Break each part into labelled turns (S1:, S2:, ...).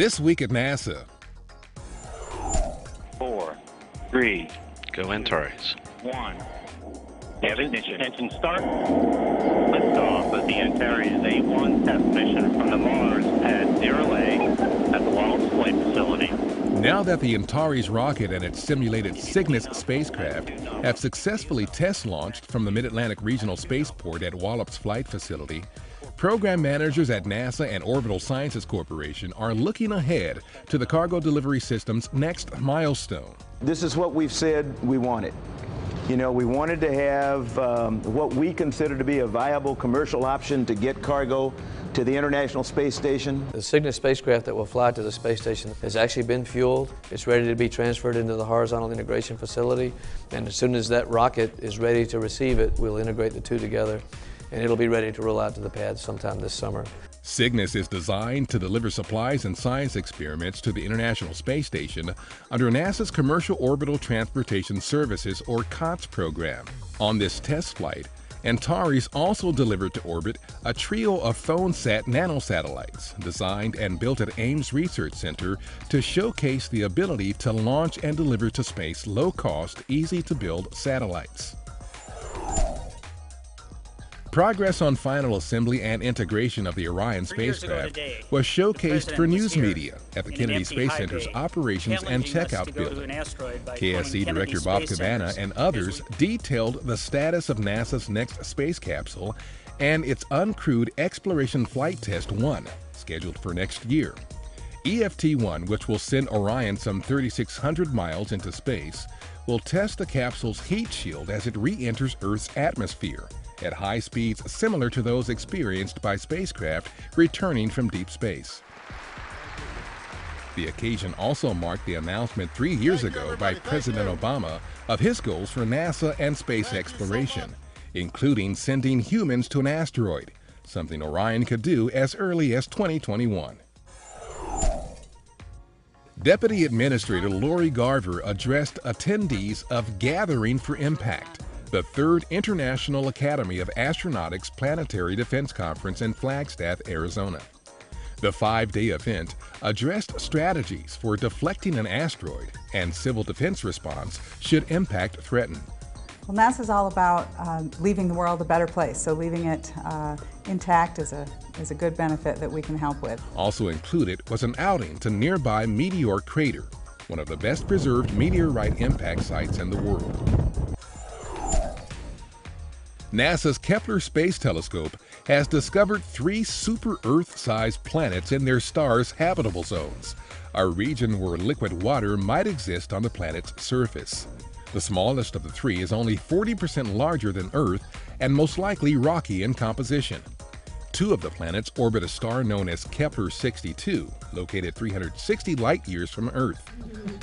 S1: This week at NASA.
S2: Four, three,
S3: Go Antares.
S2: one. Ignition. Engine start. Liftoff of the Antares A1 test mission from the Mars Pad 0A at the Wallops Flight Facility.
S1: Now that the Antares rocket and its simulated Cygnus spacecraft have successfully test launched from the Mid Atlantic Regional Spaceport at Wallops Flight Facility, program managers at NASA and Orbital Sciences Corporation are looking ahead to the cargo delivery system's next milestone.
S4: This is what we've said we wanted. You know, we wanted to have um, what we consider to be a viable commercial option to get cargo to the International Space Station.
S5: The Cygnus spacecraft that will fly to the space station has actually been fueled. It's ready to be transferred into the horizontal integration facility. And as soon as that rocket is ready to receive it, we'll integrate the two together and it'll be ready to roll out to the pad sometime this summer.
S1: Cygnus is designed to deliver supplies and science experiments to the International Space Station under NASA's Commercial Orbital Transportation Services, or COTS program. On this test flight, Antares also delivered to orbit a trio of PhoneSat nanosatellites designed and built at Ames Research Center to showcase the ability to launch and deliver to space low-cost, easy-to-build satellites. Progress on final assembly and integration of the Orion spacecraft was showcased for news media at the Kennedy Space Center's Operations and Checkout Building. KSC Director Bob Cabana and others detailed the status of NASA's next space capsule and its uncrewed Exploration Flight Test 1, scheduled for next year. EFT 1, which will send Orion some 3,600 miles into space, will test the capsule's heat shield as it re enters Earth's atmosphere at high speeds similar to those experienced by spacecraft returning from deep space. The occasion also marked the announcement three years ago by President Obama of his goals for NASA and space exploration, including sending humans to an asteroid, something Orion could do as early as 2021. Deputy Administrator Lori Garver addressed attendees of Gathering for Impact, the third International Academy of Astronautics Planetary Defense Conference in Flagstaff, Arizona. The five day event addressed strategies for deflecting an asteroid and civil defense response should impact threaten.
S6: Well, NASA is all about uh, leaving the world a better place, so leaving it uh, intact is a, is a good benefit that we can help with.
S1: Also included was an outing to nearby Meteor Crater, one of the best preserved meteorite impact sites in the world. NASA's Kepler Space Telescope has discovered three super Earth sized planets in their star's habitable zones, a region where liquid water might exist on the planet's surface. The smallest of the three is only 40% larger than Earth and most likely rocky in composition. Two of the planets orbit a star known as Kepler 62, located 360 light years from Earth.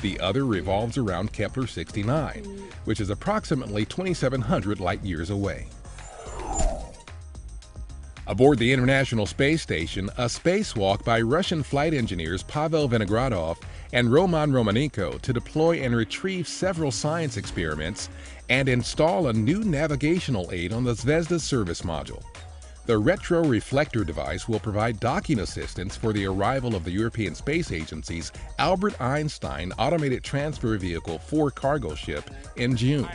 S1: The other revolves around Kepler 69, which is approximately 2,700 light years away. Aboard the International Space Station, a spacewalk by Russian flight engineers Pavel Vinogradov and Roman Romanenko to deploy and retrieve several science experiments and install a new navigational aid on the Zvezda service module. The retro reflector device will provide docking assistance for the arrival of the European Space Agency's Albert Einstein Automated Transfer Vehicle 4 cargo ship in June.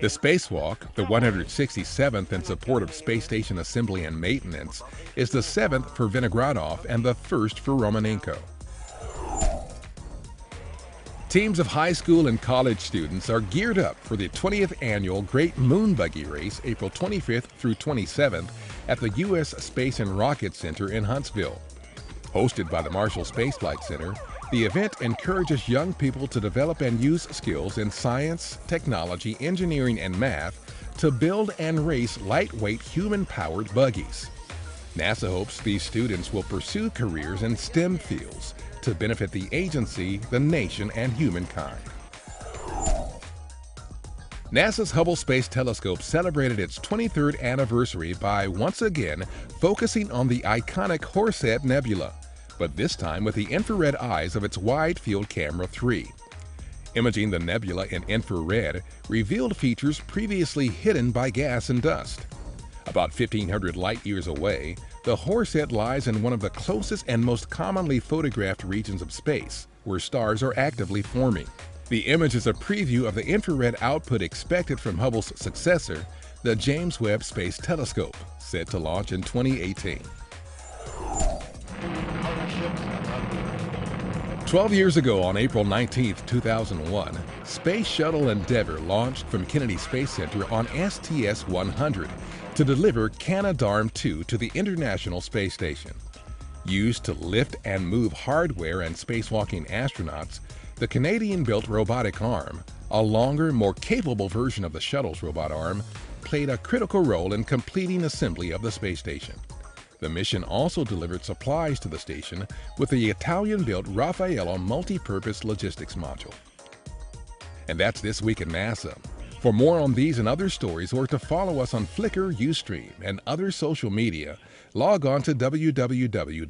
S1: The spacewalk, the 167th in support of space station assembly and maintenance, is the seventh for Vinogradov and the first for Romanenko. Teams of high school and college students are geared up for the 20th annual Great Moon Buggy Race April 25th through 27th at the U.S. Space and Rocket Center in Huntsville. Hosted by the Marshall Space Flight Center, the event encourages young people to develop and use skills in science, technology, engineering, and math to build and race lightweight human powered buggies. NASA hopes these students will pursue careers in STEM fields to benefit the agency, the nation, and humankind. NASA's Hubble Space Telescope celebrated its 23rd anniversary by once again focusing on the iconic Horsehead Nebula but this time with the infrared eyes of its Wide Field Camera 3. Imaging the nebula in infrared revealed features previously hidden by gas and dust. About 1,500 light years away, the Horsehead lies in one of the closest and most commonly photographed regions of space, where stars are actively forming. The image is a preview of the infrared output expected from Hubble's successor, the James Webb Space Telescope, set to launch in 2018. 12 years ago, on April 19, 2001, Space Shuttle Endeavour launched from Kennedy Space Center on STS-100 to deliver Canadarm2 to the International Space Station. Used to lift and move hardware and spacewalking astronauts, the Canadian-built robotic arm, a longer, more capable version of the shuttle's robot arm, played a critical role in completing assembly of the space station. The mission also delivered supplies to the station with the Italian-built Raffaello multi-purpose logistics module. And that's this week at NASA. For more on these and other stories or to follow us on Flickr, Ustream, and other social media, log on to www.nasa.gov.